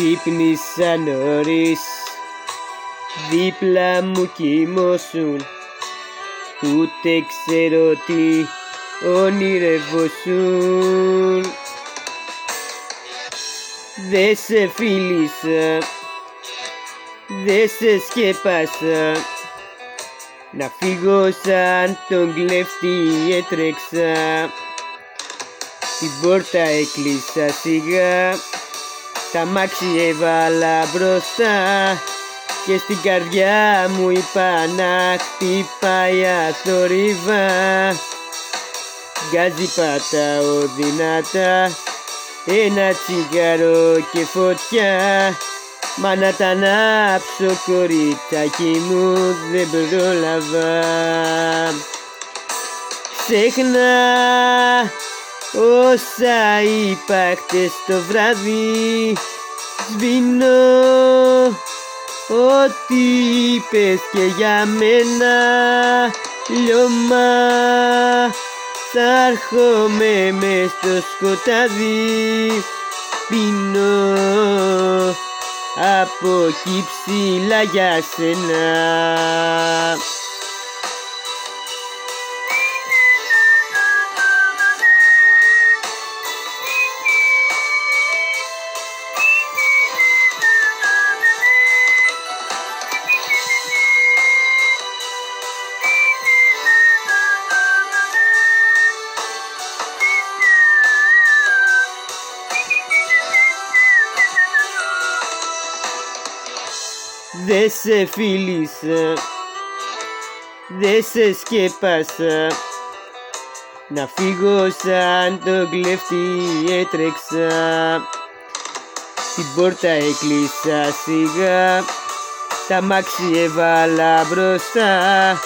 Ξύπνησα νωρίς Δίπλα μου κοιμώσουν. Ούτε ξέρω τι όνειρευόσουν Δε σε φίλησα Δε σε σκέπασα. Να φύγω σαν τον κλέφτη έτρεξα. Την πόρτα έκλεισα σιγά Τα μάξι έβαλα μπροστά και στην καρδιά μου είπα να χτυπάει αθόρυβα Γκάζι πατάω δυνατά ένα τσιγάρο και φωτιά. Μα να τα ανάψω κοριτσάκι μου δεν πρόλαβα. Ξέχνα όσα είπα χτες το βράδυ Σβήνω Ό,τι είπες και για μένα λιώμα. Θα έρχομαι μες στο σκοτάδι πίνω από εκεί ψηλά για σένα Δε σε φίλησα, δε σε σκέπασα Να φύγω σαν το κλέφτη έτρεξα. Την πόρτα έκλεισα σιγά. Τα μάξι έβαλα μπροστά.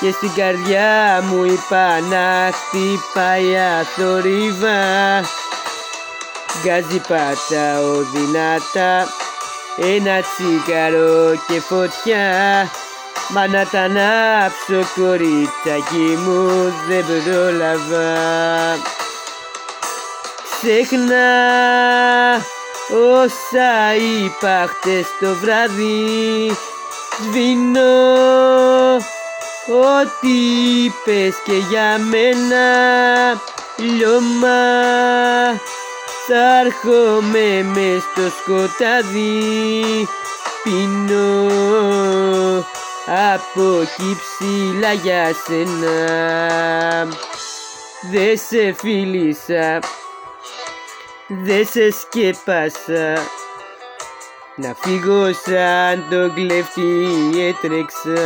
Και στην καρδιά μου είπα να χτυπάει αθόρυβα Γκάζι πατάω δυνατά ένα τσιγάρο και φωτιά. Μα να τα ανάψω κοριτσάκι μου δεν πρόλαβα. Ξέχνα όσα είπα χτες το βράδυ. Σβήνω ό,τι είπες και για μένα. Λιώμα θα έρχομαι μες στο σκοτάδι. Πίνω από εκεί ψηλά για σένα. Δε σε φίλησα Δε σε σκέπασα. Να φύγω σαν τον κλέφτη έτρεξα